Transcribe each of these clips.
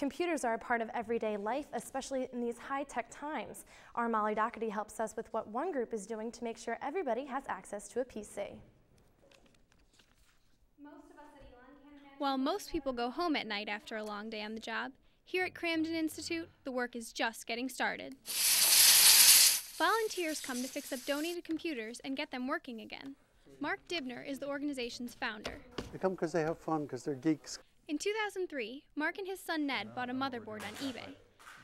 Computers are a part of everyday life, especially in these high-tech times. Our Molly Dougherty helps us with what one group is doing to make sure everybody has access to a PC. While most people go home at night after a long day on the job, here at Kramden Institute, the work is just getting started. Volunteers come to fix up donated computers and get them working again. Mark Dibner is the organization's founder. They come because they have fun, because they're geeks. In 2003, Mark and his son Ned bought a motherboard on eBay.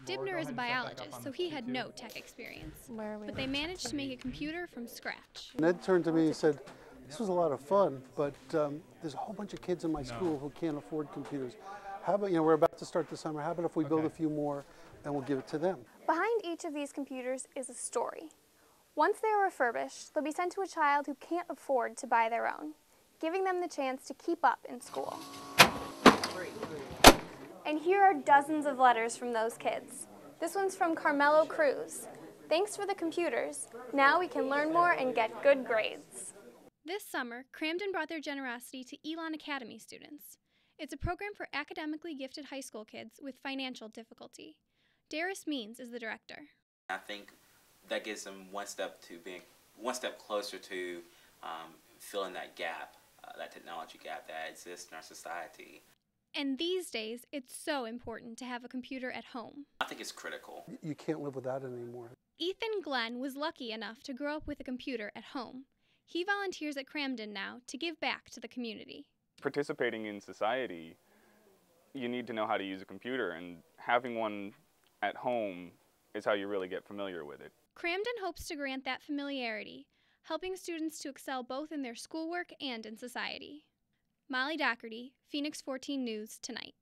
Dibner is a biologist, so he had no tech experience. But they managed to make a computer from scratch. Ned turned to me and said, this was a lot of fun, but um, there's a whole bunch of kids in my school who can't afford computers. How about, you know, we're about to start the summer. How about if we build a few more and we'll give it to them? Behind each of these computers is a story. Once they are refurbished, they'll be sent to a child who can't afford to buy their own, giving them the chance to keep up in school. And here are dozens of letters from those kids. This one's from Carmelo Cruz. Thanks for the computers. Now we can learn more and get good grades. This summer, Kramden brought their generosity to Elon Academy students. It's a program for academically gifted high school kids with financial difficulty. Darius Means is the director. I think that gives them one step to being one step closer to um, filling that gap, uh, that technology gap that exists in our society. And these days, it's so important to have a computer at home. I think it's critical. You can't live without it anymore. Ethan Glenn was lucky enough to grow up with a computer at home. He volunteers at Kramden now to give back to the community. Participating in society, you need to know how to use a computer, and having one at home is how you really get familiar with it. Kramden hopes to grant that familiarity, helping students to excel both in their schoolwork and in society. Molly Dougherty, Phoenix 14 News, tonight.